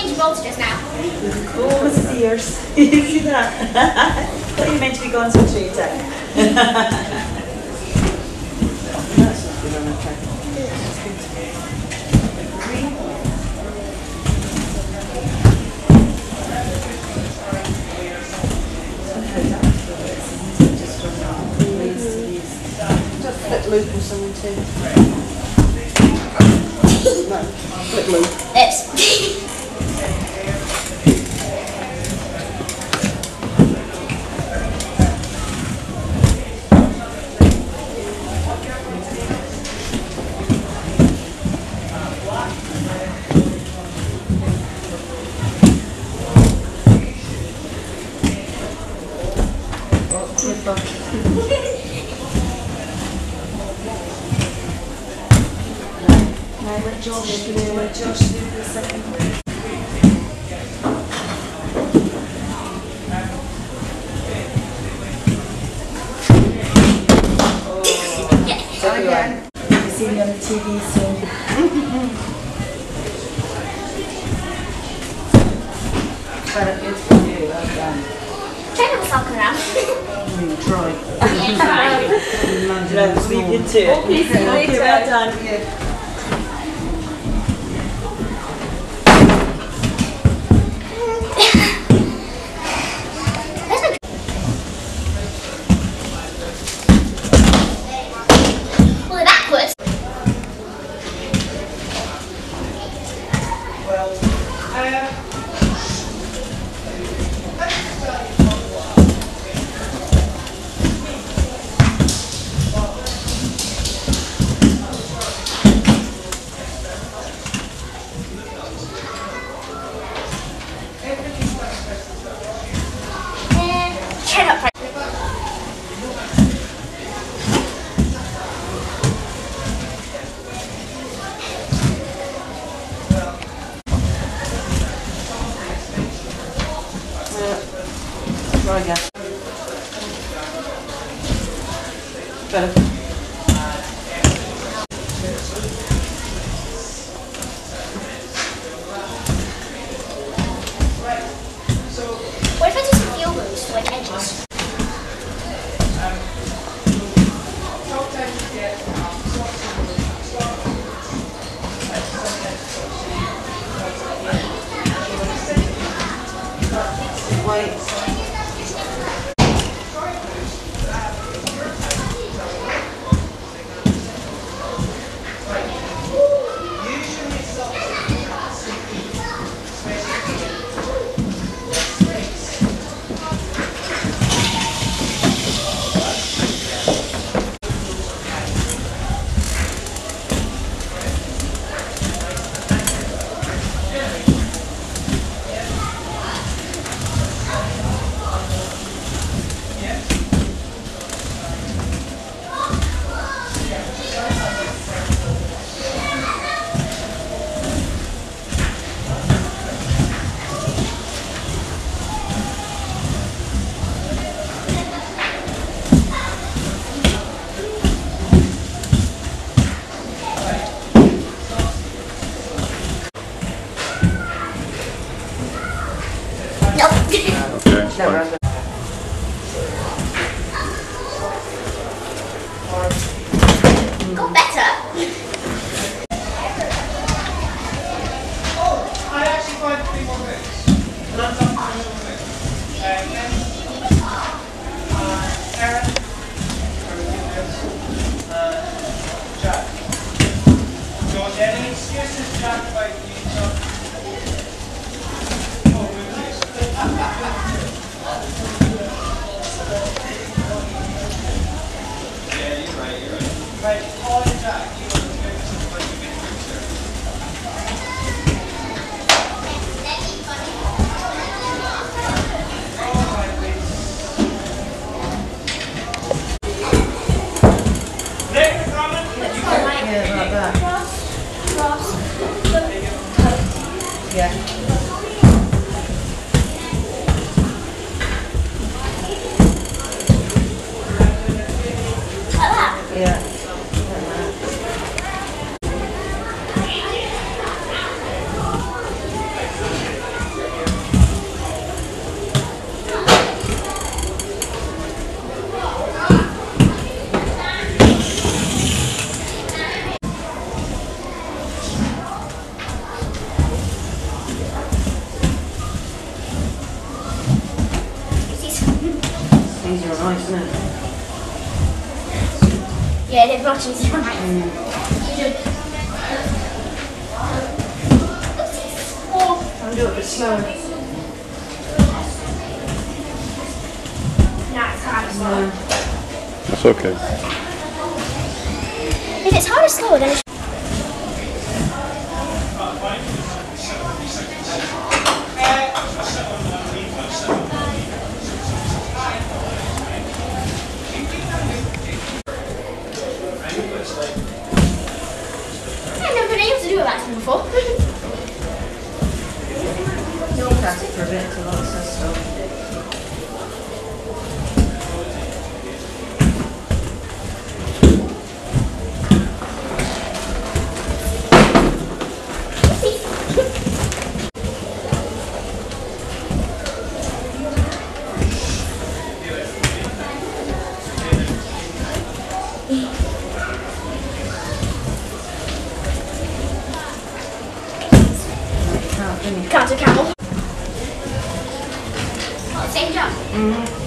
In Gibraltar just now. Oh, this you see that? thought you meant to be concentrating. That's not good on a track. Just flip loop or something too. No, flip loop. Oops. Now let on TV soon. Well done. Try not to sulk around. Mm, try. No, leave you to it. Okay, well done. Well, Try again. Got better. Easier on ice, isn't it? Yeah, it is much easier on ice. Mm. Oh, I'll do it a bit slower. nah, it's hard mm. slow. No. It's okay. If it's hard to slow, then it's Cast it for a all this stuff. Do camel. 成長。うん